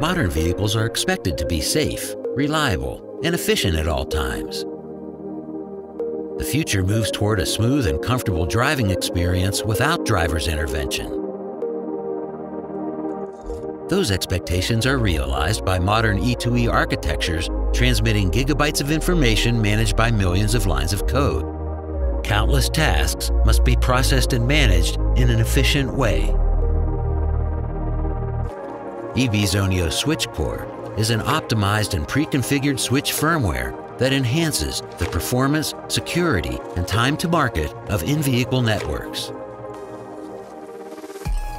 modern vehicles are expected to be safe, reliable, and efficient at all times. The future moves toward a smooth and comfortable driving experience without driver's intervention. Those expectations are realized by modern E2E architectures transmitting gigabytes of information managed by millions of lines of code. Countless tasks must be processed and managed in an efficient way. EB zoneo Switch Core is an optimized and pre-configured switch firmware that enhances the performance, security, and time to market of in-vehicle networks.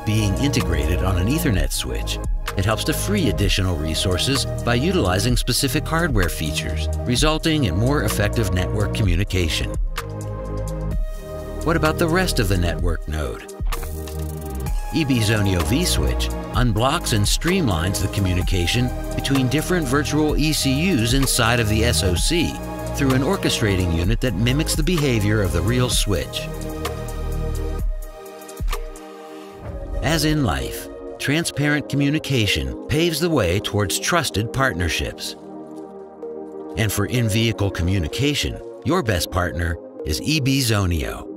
Being integrated on an Ethernet switch, it helps to free additional resources by utilizing specific hardware features, resulting in more effective network communication. What about the rest of the network node? EB zoneo vSwitch unblocks and streamlines the communication between different virtual ECUs inside of the SoC through an orchestrating unit that mimics the behavior of the real switch. As in life, transparent communication paves the way towards trusted partnerships. And for in-vehicle communication, your best partner is EB zoneo.